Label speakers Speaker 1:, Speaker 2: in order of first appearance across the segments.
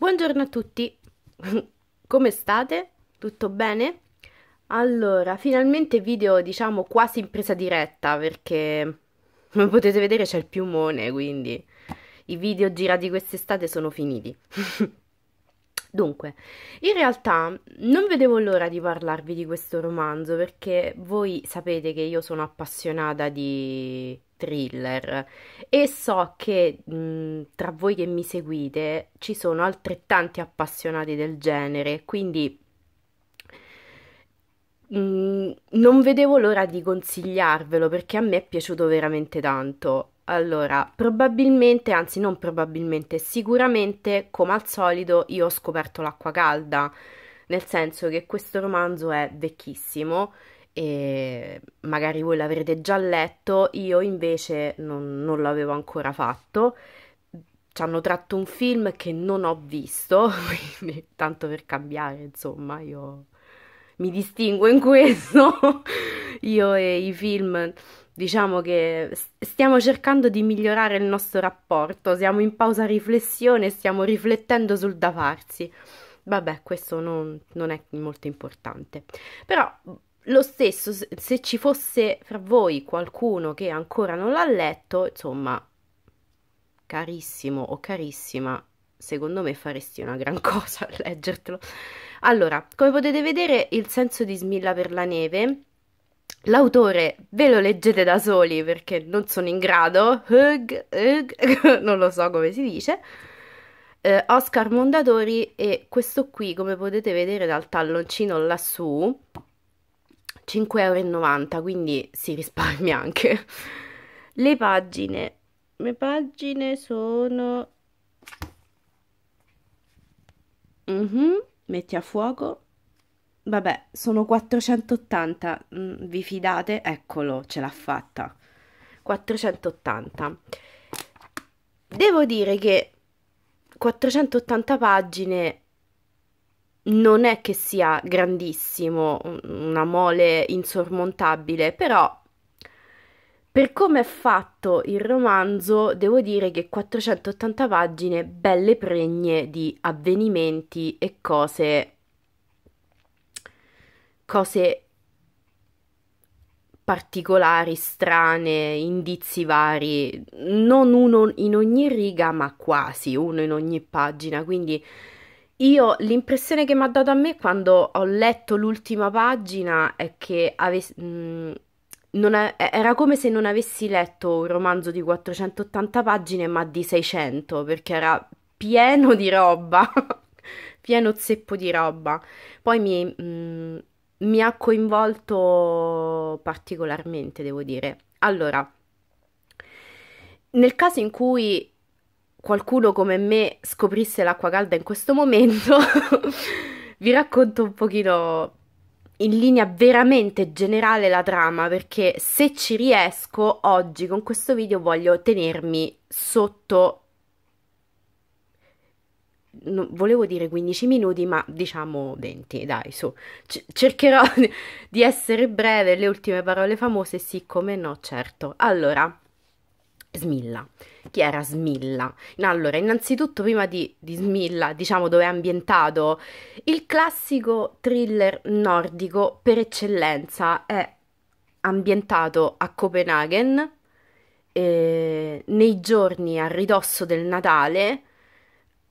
Speaker 1: Buongiorno a tutti, come state? Tutto bene? Allora, finalmente video diciamo quasi in presa diretta perché come potete vedere c'è il piumone, quindi i video girati quest'estate sono finiti. Dunque, in realtà non vedevo l'ora di parlarvi di questo romanzo perché voi sapete che io sono appassionata di thriller e so che mh, tra voi che mi seguite ci sono altrettanti appassionati del genere, quindi mh, non vedevo l'ora di consigliarvelo perché a me è piaciuto veramente tanto. Allora, probabilmente, anzi non probabilmente, sicuramente, come al solito, io ho scoperto l'acqua calda, nel senso che questo romanzo è vecchissimo e magari voi l'avrete già letto, io invece non, non l'avevo ancora fatto. Ci hanno tratto un film che non ho visto, quindi tanto per cambiare, insomma, io mi distingo in questo. io e i film diciamo che stiamo cercando di migliorare il nostro rapporto, siamo in pausa riflessione, stiamo riflettendo sul da farsi. Vabbè, questo non, non è molto importante. Però lo stesso, se ci fosse fra voi qualcuno che ancora non l'ha letto, insomma, carissimo o carissima, secondo me faresti una gran cosa a leggertelo. Allora, come potete vedere, il senso di Smilla per la neve L'autore ve lo leggete da soli perché non sono in grado, hug, hug, non lo so come si dice. Eh, Oscar Mondadori e questo qui, come potete vedere dal talloncino lassù, 5,90 euro, quindi si risparmia anche. Le pagine, le pagine sono... Mm-hmm. Metti a fuoco. Vabbè, sono 480, mm, vi fidate? Eccolo, ce l'ha fatta. 480. Devo dire che 480 pagine non è che sia grandissimo, una mole insormontabile, però per come è fatto il romanzo, devo dire che 480 pagine belle pregne di avvenimenti e cose cose particolari, strane, indizi vari, non uno in ogni riga, ma quasi uno in ogni pagina, quindi io l'impressione che mi ha dato a me quando ho letto l'ultima pagina è che avessi, mh, è, era come se non avessi letto un romanzo di 480 pagine, ma di 600, perché era pieno di roba, pieno zeppo di roba. Poi mi, mh, mi ha coinvolto particolarmente, devo dire. Allora, nel caso in cui qualcuno come me scoprisse l'acqua calda in questo momento, vi racconto un pochino in linea veramente generale la trama, perché se ci riesco oggi con questo video voglio tenermi sotto no, volevo dire 15 minuti, ma diciamo 20, dai, su. C- cercherò di essere breve, le ultime parole famose, sì, come no, certo. Allora, Smilla. Chi era Smilla? Allora, innanzitutto, prima di, di Smilla, diciamo dove è ambientato, il classico thriller nordico per eccellenza è ambientato a Copenaghen, eh, nei giorni a ridosso del Natale,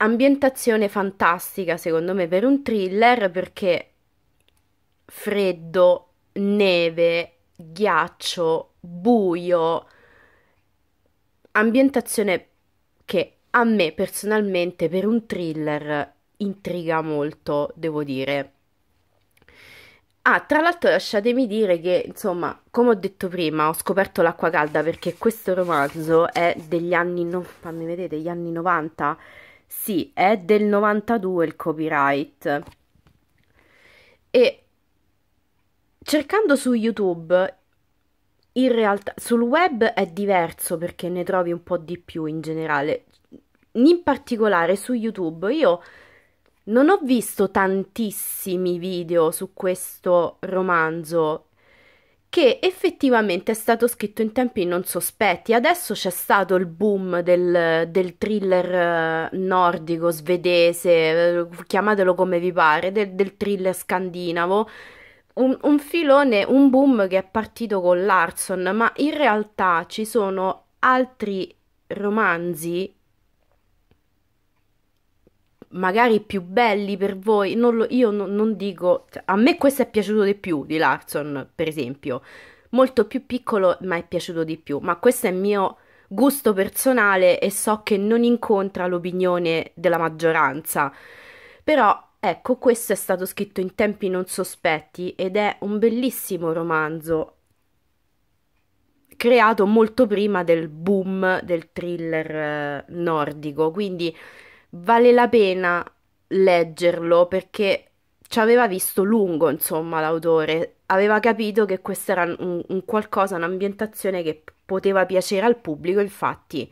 Speaker 1: ambientazione fantastica secondo me per un thriller perché freddo, neve, ghiaccio, buio, ambientazione che a me personalmente per un thriller intriga molto, devo dire. Ah, tra l'altro lasciatemi dire che, insomma, come ho detto prima, ho scoperto l'acqua calda perché questo romanzo è degli anni, no, fammi vedere, degli anni 90 sì, è del 92 il copyright. E cercando su YouTube, in realtà sul web è diverso perché ne trovi un po' di più in generale. In particolare su YouTube io non ho visto tantissimi video su questo romanzo che effettivamente è stato scritto in tempi non sospetti. Adesso c'è stato il boom del, del thriller eh, nordico, svedese, eh, chiamatelo come vi pare, del, del thriller scandinavo. Un, un, filone, un boom che è partito con Larson, ma in realtà ci sono altri romanzi magari più belli per voi. Non lo, io no, non dico. Cioè, a me questo è piaciuto di più di Larson, per esempio. Molto più piccolo, ma è piaciuto di più. Ma questo è il mio gusto personale e so che non incontra l'opinione della maggioranza. Però. Ecco, questo è stato scritto in tempi non sospetti ed è un bellissimo romanzo creato molto prima del boom del thriller eh, nordico, quindi vale la pena leggerlo perché ci aveva visto lungo, insomma, l'autore, aveva capito che questo era un, un qualcosa, un'ambientazione che poteva piacere al pubblico, infatti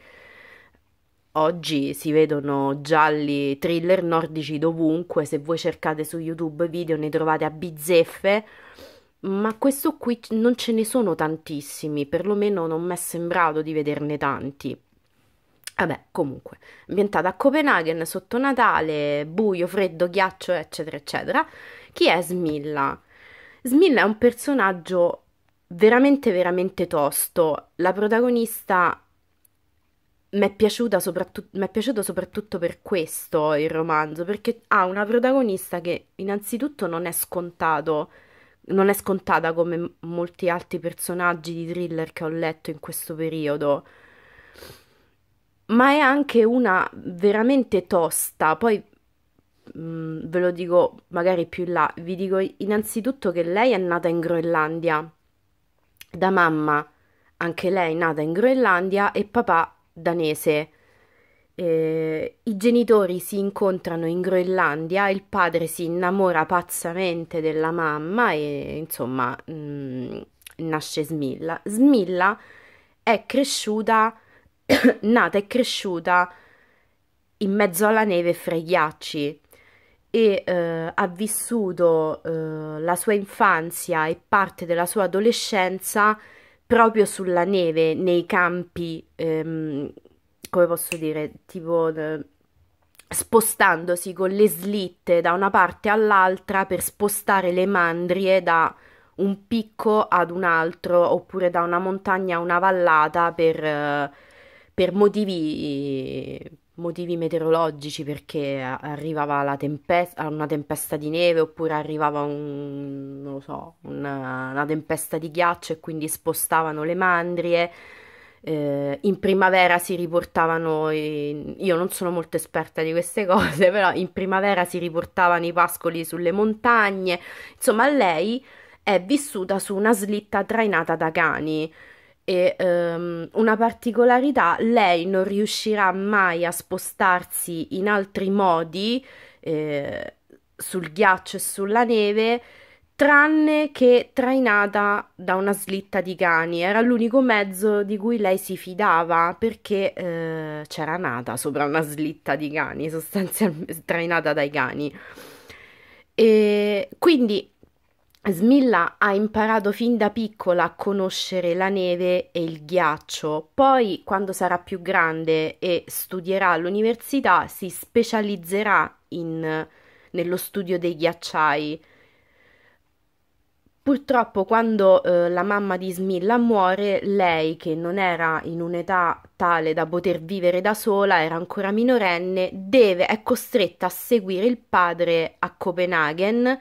Speaker 1: oggi si vedono gialli thriller nordici dovunque, se voi cercate su YouTube video ne trovate a bizzeffe, ma questo qui non ce ne sono tantissimi, perlomeno non mi è sembrato di vederne tanti. Vabbè, comunque, ambientata a Copenaghen, sotto Natale, buio, freddo, ghiaccio, eccetera, eccetera. Chi è Smilla? Smilla è un personaggio veramente, veramente tosto. La protagonista mi è piaciuta soprattutto, mi è piaciuto soprattutto per questo il romanzo, perché ha una protagonista che innanzitutto non è scontato, non è scontata come molti altri personaggi di thriller che ho letto in questo periodo ma è anche una veramente tosta. Poi mh, mm, ve lo dico magari più in là. Vi dico innanzitutto che lei è nata in Groenlandia da mamma, anche lei nata in Groenlandia, e papà danese. Eh, I genitori si incontrano in Groenlandia, il padre si innamora pazzamente della mamma e insomma mh, mm, nasce Smilla. Smilla è cresciuta nata e cresciuta in mezzo alla neve fra i ghiacci e eh, ha vissuto eh, la sua infanzia e parte della sua adolescenza proprio sulla neve, nei campi, ehm, come posso dire, tipo eh, spostandosi con le slitte da una parte all'altra per spostare le mandrie da un picco ad un altro oppure da una montagna a una vallata per eh, per motivi, motivi meteorologici, perché arrivava la tempesta, una tempesta di neve oppure arrivava un, non lo so, una, una tempesta di ghiaccio e quindi spostavano le mandrie. Eh, in primavera si riportavano, i... io non sono molto esperta di queste cose, però in primavera si riportavano i pascoli sulle montagne. Insomma, lei è vissuta su una slitta trainata da cani e um, una particolarità, lei non riuscirà mai a spostarsi in altri modi eh, sul ghiaccio e sulla neve tranne che trainata da una slitta di cani. Era l'unico mezzo di cui lei si fidava perché eh, c'era nata sopra una slitta di cani, sostanzialmente trainata dai cani. E quindi Smilla ha imparato fin da piccola a conoscere la neve e il ghiaccio, poi quando sarà più grande e studierà all'università si specializzerà in, nello studio dei ghiacciai. Purtroppo quando eh, la mamma di Smilla muore, lei che non era in un'età tale da poter vivere da sola, era ancora minorenne, deve, è costretta a seguire il padre a Copenaghen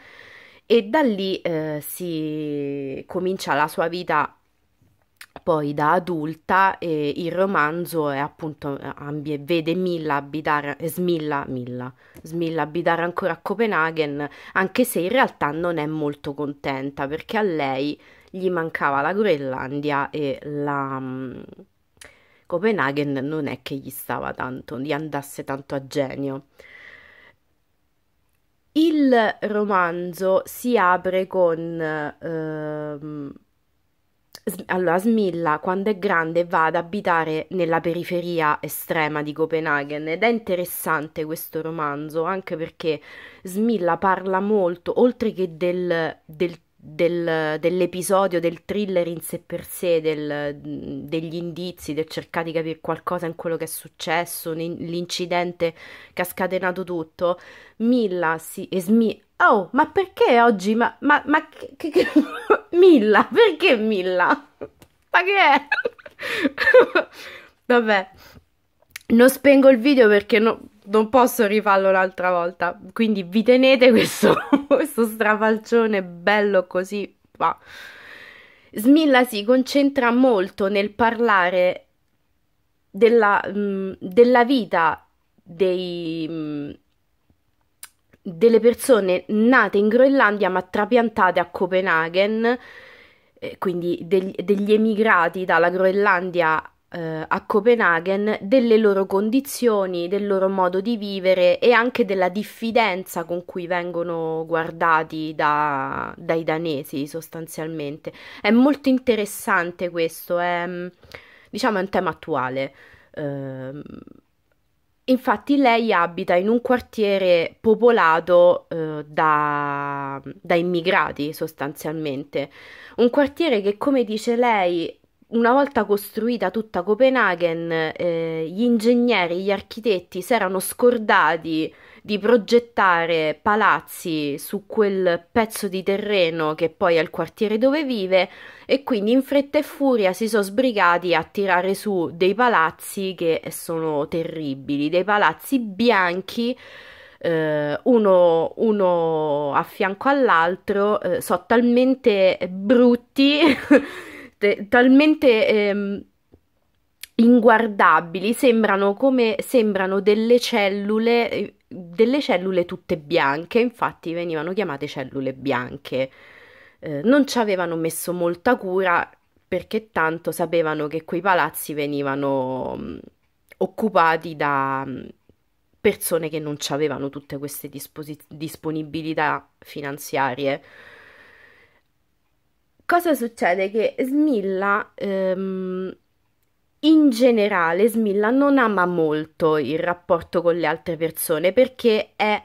Speaker 1: e da lì eh, si comincia la sua vita poi da adulta e il romanzo è appunto ambie, vede Milla abitare Smilla, Milla, Smilla abitare ancora a Copenaghen anche se in realtà non è molto contenta perché a lei gli mancava la Groenlandia e la um, Copenaghen non è che gli stava tanto, gli andasse tanto a genio. Il romanzo si apre con ehm, allora Smilla quando è grande va ad abitare nella periferia estrema di Copenaghen ed è interessante questo romanzo anche perché Smilla parla molto oltre che del, del del, dell'episodio, del thriller in sé per sé, del, degli indizi, del cercare di capire qualcosa in quello che è successo, l'incidente che ha scatenato tutto, Milla si... E Smi- oh, ma perché oggi? Ma, ma, ma che, che... Milla, perché Milla? Ma che è? Vabbè, non spengo il video perché no, non posso rifarlo un'altra volta. Quindi vi tenete questo, questo strafalcione bello così. Va. Smilla si concentra molto nel parlare della, mh, mm, della vita dei, mh, mm, delle persone nate in Groenlandia ma trapiantate a Copenaghen, eh, quindi degli, degli emigrati dalla Groenlandia eh, a Copenaghen delle loro condizioni, del loro modo di vivere e anche della diffidenza con cui vengono guardati da, dai danesi sostanzialmente. È molto interessante questo, è diciamo è un tema attuale. Uh, Infatti lei abita in un quartiere popolato eh, da, da, immigrati sostanzialmente, un quartiere che come dice lei una volta costruita tutta Copenaghen, eh, gli ingegneri, gli architetti si erano scordati di progettare palazzi su quel pezzo di terreno che poi è il quartiere dove vive e quindi in fretta e furia si sono sbrigati a tirare su dei palazzi che sono terribili, dei palazzi bianchi. Uh, uno, uno, a fianco all'altro uh, sono talmente brutti te- talmente ehm, inguardabili, sembrano come sembrano delle cellule, eh, delle cellule tutte bianche, infatti venivano chiamate cellule bianche. Eh, non ci avevano messo molta cura perché tanto sapevano che quei palazzi venivano mh, mm, occupati da mh, mm, persone che non avevano tutte queste disposi- disponibilità finanziarie. Cosa succede? Che Smilla, ehm, in generale, Smilla non ama molto il rapporto con le altre persone perché è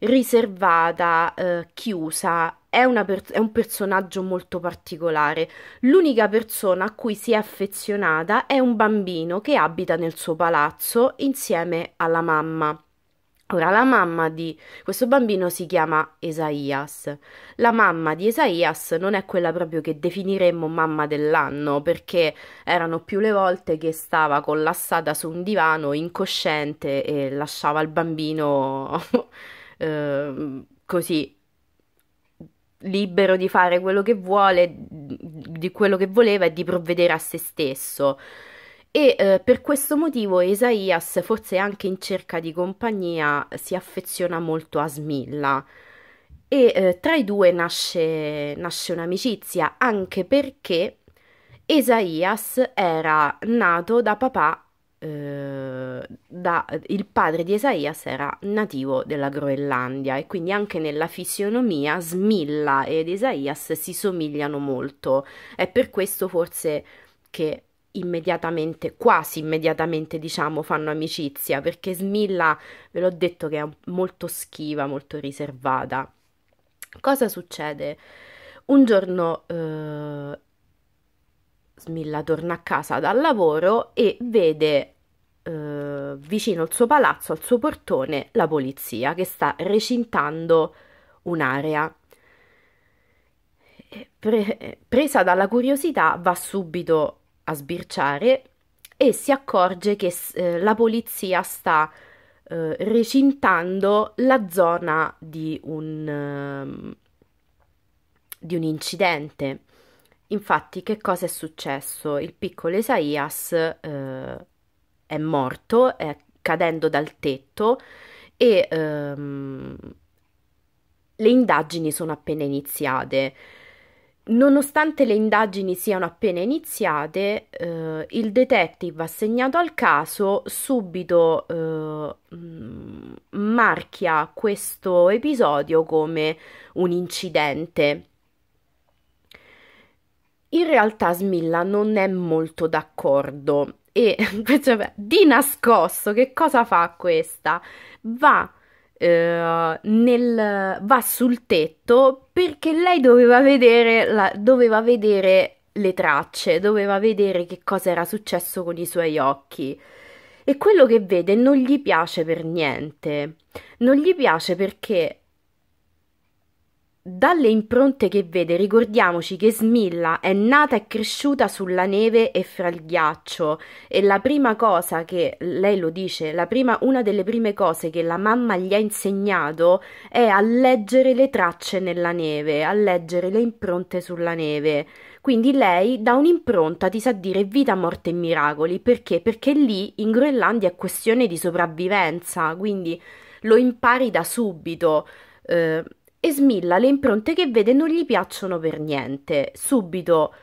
Speaker 1: riservata, eh, chiusa, è, per- è un personaggio molto particolare. L'unica persona a cui si è affezionata è un bambino che abita nel suo palazzo insieme alla mamma. Ora, la mamma di questo bambino si chiama Esaias. La mamma di Esaias non è quella proprio che definiremmo mamma dell'anno, perché erano più le volte che stava collassata su un divano incosciente e lasciava il bambino eh, così libero di fare quello che vuole, di quello che voleva e di provvedere a se stesso e eh, per questo motivo Esaias, forse anche in cerca di compagnia, si affeziona molto a Smilla e eh, tra i due nasce, nasce un'amicizia anche perché Esaias era nato da papà eh, da, il padre di Esaias era nativo della Groenlandia e quindi anche nella fisionomia Smilla ed Esaias si somigliano molto. È per questo forse che immediatamente, quasi immediatamente, diciamo, fanno amicizia, perché Smilla, ve l'ho detto che è molto schiva, molto riservata. Cosa succede? Un giorno eh, Smilla torna a casa dal lavoro e vede eh, vicino al suo palazzo, al suo portone, la polizia che sta recintando un'area. Pre- presa dalla curiosità, va subito a sbirciare e si accorge che eh, la polizia sta eh, recintando la zona di un, uh, di un incidente. Infatti, che cosa è successo? Il piccolo Esaias eh, è morto è cadendo dal tetto e ehm, le indagini sono appena iniziate. Nonostante le indagini siano appena iniziate, eh, il detective assegnato al caso subito eh, mm, marchia questo episodio come un incidente. In realtà Smilla non è molto d'accordo e di nascosto che cosa fa questa? Va eh, nel, va sul tetto perché lei doveva vedere, la, doveva vedere le tracce, doveva vedere che cosa era successo con i suoi occhi. E quello che vede non gli piace per niente. Non gli piace perché dalle impronte che vede, ricordiamoci che Smilla è nata e cresciuta sulla neve e fra il ghiaccio e la prima cosa che lei lo dice, prima, una delle prime cose che la mamma gli ha insegnato è a leggere le tracce nella neve, a leggere le impronte sulla neve. Quindi lei da un'impronta ti sa dire vita, morte e miracoli, perché? Perché lì in Groenlandia è questione di sopravvivenza, quindi lo impari da subito. Eh, e Smilla le impronte che vede non gli piacciono per niente. Subito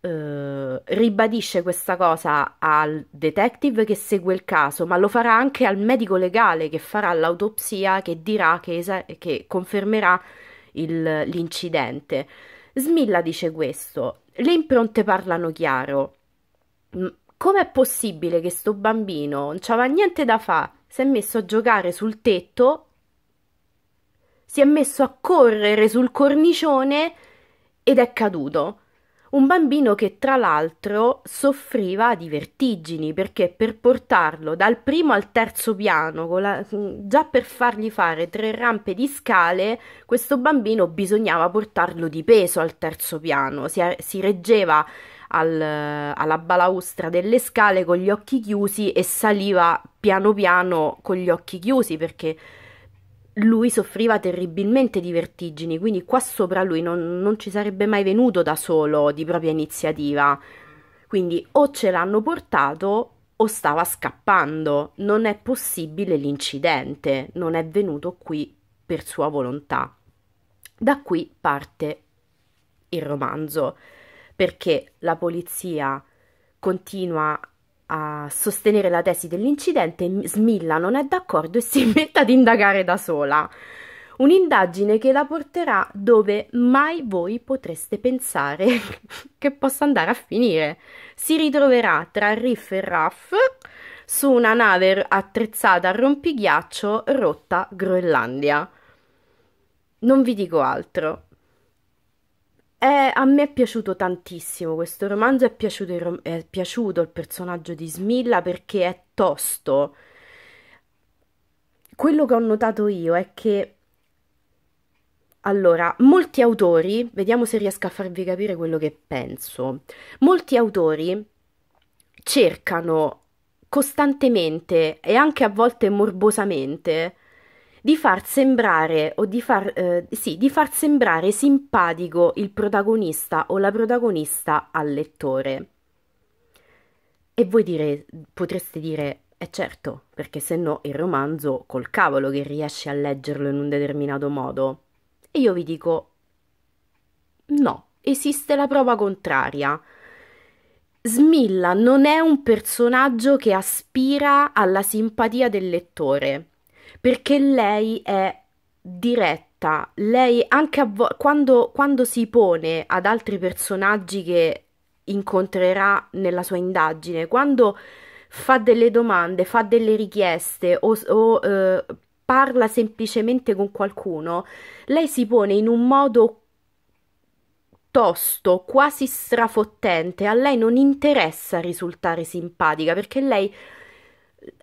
Speaker 1: eh, ribadisce questa cosa al detective che segue il caso, ma lo farà anche al medico legale che farà l'autopsia che dirà che, che confermerà il, l'incidente. Smilla dice questo: le impronte parlano chiaro. Com'è possibile che sto bambino non c'aveva niente da fare? Si è messo a giocare sul tetto si è messo a correre sul cornicione ed è caduto. Un bambino che tra l'altro soffriva di vertigini perché per portarlo dal primo al terzo piano, la, già per fargli fare tre rampe di scale, questo bambino bisognava portarlo di peso al terzo piano, si, si reggeva al, alla balaustra delle scale con gli occhi chiusi e saliva piano piano con gli occhi chiusi perché lui soffriva terribilmente di vertigini, quindi qua sopra lui non, non ci sarebbe mai venuto da solo di propria iniziativa. Quindi o ce l'hanno portato o stava scappando. Non è possibile l'incidente, non è venuto qui per sua volontà. Da qui parte il romanzo, perché la polizia continua a sostenere la tesi dell'incidente, Smilla non è d'accordo e si mette ad indagare da sola. Un'indagine che la porterà dove mai voi potreste pensare che possa andare a finire. Si ritroverà tra Riff e Raff su una nave attrezzata a rompighiaccio rotta Groenlandia. Non vi dico altro. È, a me è piaciuto tantissimo questo romanzo, è piaciuto, il, è piaciuto il personaggio di Smilla perché è tosto. Quello che ho notato io è che allora, molti autori, vediamo se riesco a farvi capire quello che penso. Molti autori cercano costantemente e anche a volte morbosamente di far sembrare o di far, eh, sì, di far sembrare simpatico il protagonista o la protagonista al lettore. E voi dire, potreste dire, è eh certo, perché se no il romanzo col cavolo che riesce a leggerlo in un determinato modo. E io vi dico, no, esiste la prova contraria. Smilla non è un personaggio che aspira alla simpatia del lettore perché lei è diretta, lei anche vo- quando, quando si pone ad altri personaggi che incontrerà nella sua indagine, quando fa delle domande, fa delle richieste o, o eh, parla semplicemente con qualcuno, lei si pone in un modo tosto, quasi strafottente. A lei non interessa risultare simpatica perché lei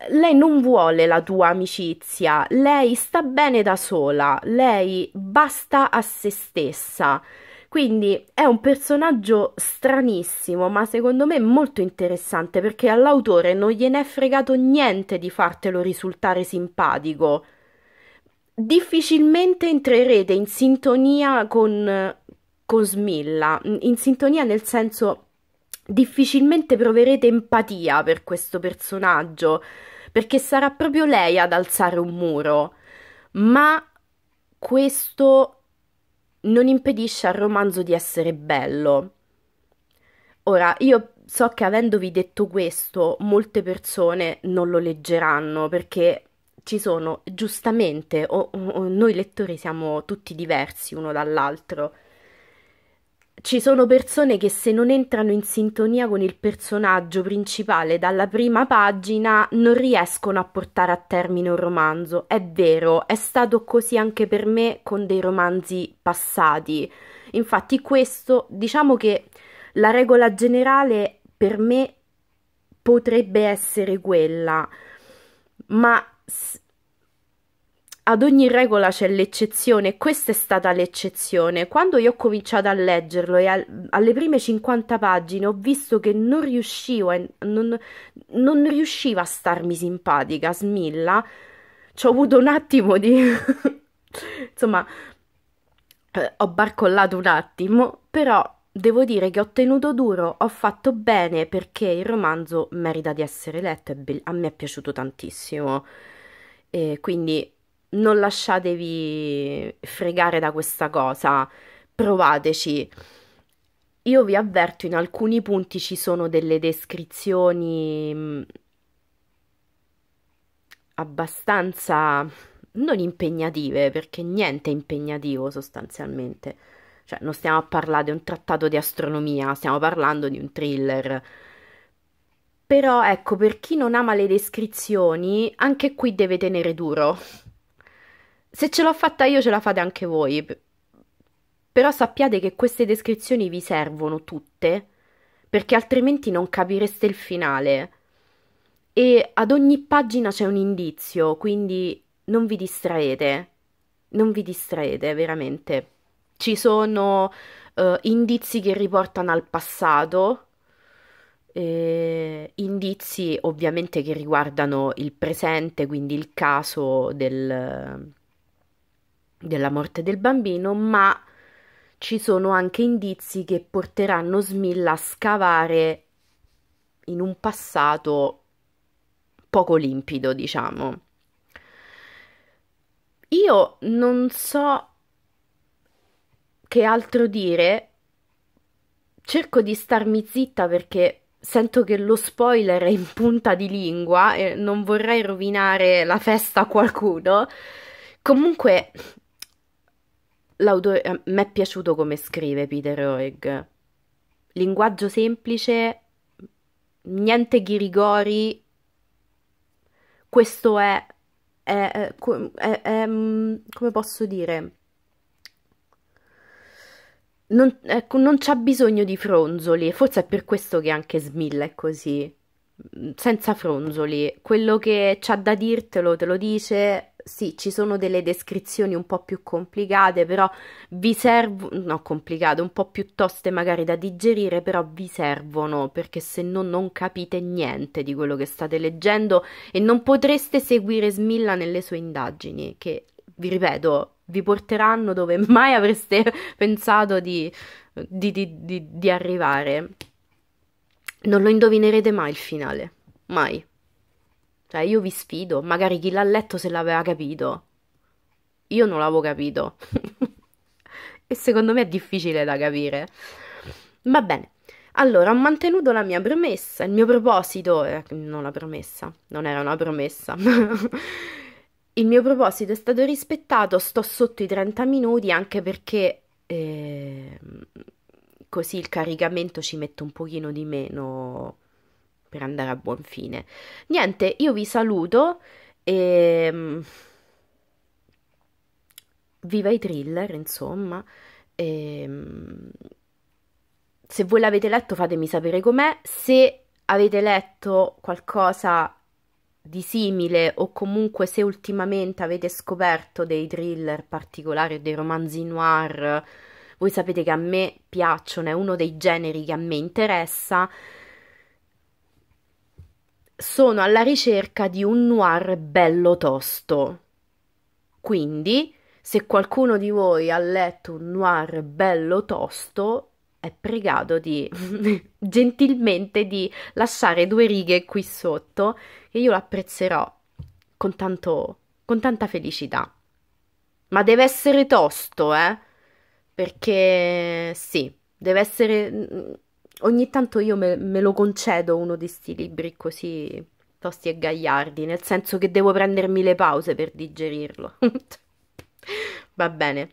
Speaker 1: lei non vuole la tua amicizia, lei sta bene da sola, lei basta a se stessa. Quindi è un personaggio stranissimo, ma secondo me molto interessante perché all'autore non gliene è fregato niente di fartelo risultare simpatico. Difficilmente entrerete in sintonia con, con Smilla, in sintonia nel senso difficilmente proverete empatia per questo personaggio, perché sarà proprio lei ad alzare un muro, ma questo non impedisce al romanzo di essere bello. Ora, io so che avendovi detto questo, molte persone non lo leggeranno perché ci sono giustamente, o, o noi lettori siamo tutti diversi uno dall'altro ci sono persone che se non entrano in sintonia con il personaggio principale dalla prima pagina non riescono a portare a termine un romanzo. È vero, è stato così anche per me con dei romanzi passati. Infatti questo, diciamo che la regola generale per me potrebbe essere quella, ma ad ogni regola c'è l'eccezione, questa è stata l'eccezione. Quando io ho cominciato a leggerlo e al, alle prime 50 pagine ho visto che non riuscivo a, non, non riusciva a starmi simpatica, smilla, ci ho avuto un attimo di... insomma, eh, ho barcollato un attimo, però devo dire che ho tenuto duro, ho fatto bene perché il romanzo merita di essere letto e be- a me è piaciuto tantissimo. E quindi non lasciatevi fregare da questa cosa, provateci. Io vi avverto, in alcuni punti ci sono delle descrizioni mm, abbastanza non impegnative, perché niente è impegnativo sostanzialmente. Cioè, non stiamo a parlare di un trattato di astronomia, stiamo parlando di un thriller. Però ecco, per chi non ama le descrizioni, anche qui deve tenere duro. Se ce l'ho fatta io, ce la fate anche voi. Però sappiate che queste descrizioni vi servono tutte, perché altrimenti non capireste il finale. E ad ogni pagina c'è un indizio, quindi non vi distraete. Non vi distraete, veramente. Ci sono uh, indizi che riportano al passato, eh, indizi ovviamente che riguardano il presente, quindi il caso del, della morte del bambino, ma ci sono anche indizi che porteranno Smilla a scavare in un passato poco limpido, diciamo. Io non so che altro dire. Cerco di starmi zitta perché sento che lo spoiler è in punta di lingua e non vorrei rovinare la festa a qualcuno. Comunque, L'autore, a me è piaciuto come scrive Peter Roeg. Linguaggio semplice, niente ghirigori. Questo è, è, è, è, mm, come posso dire? Non, ecco, non c'ha bisogno di fronzoli, forse è per questo che anche Smilla è così, senza fronzoli. Quello che c'ha da dirtelo te lo dice sì, ci sono delle descrizioni un po' più complicate, però vi servono, no, complicate, un po' più toste magari da digerire, però vi servono perché se no non capite niente di quello che state leggendo e non potreste seguire Smilla nelle sue indagini, che vi ripeto, vi porteranno dove mai avreste pensato di, di, di, di arrivare. Non lo indovinerete mai il finale, mai. Cioè, io vi sfido, magari chi l'ha letto se l'aveva capito. Io non l'avevo capito. e secondo me è difficile da capire. Va bene. Allora, ho mantenuto la mia promessa, il mio proposito, eh, non la promessa, non era una promessa. il mio proposito è stato rispettato, sto sotto i 30 minuti anche perché eh, così il caricamento ci mette un pochino di meno per andare a buon fine. Niente, io vi saluto e... Mm, viva i thriller, insomma. E... Mm, se voi l'avete letto fatemi sapere com'è. Se avete letto qualcosa di simile o comunque se ultimamente avete scoperto dei thriller particolari o dei romanzi noir, voi sapete che a me piacciono, è uno dei generi che a me interessa sono alla ricerca di un noir bello tosto. Quindi, se qualcuno di voi ha letto un noir bello tosto, è pregato di gentilmente di lasciare due righe qui sotto e io lo apprezzerò con, tanto, con tanta felicità. Ma deve essere tosto, eh? Perché sì, deve essere ogni tanto io me, me lo concedo uno di sti libri così tosti e gagliardi, nel senso che devo prendermi le pause per digerirlo. Va bene.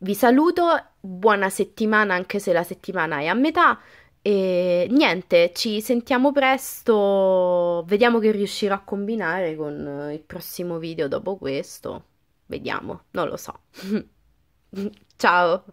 Speaker 1: Vi saluto buona settimana anche se la settimana è a metà. E niente, ci sentiamo presto. Vediamo che riuscirò a combinare con il prossimo video dopo questo. Vediamo, non lo so. Ciao.